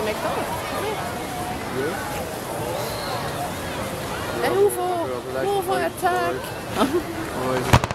lite McDonald's. Ja. En hoeveel, hoeveel attack?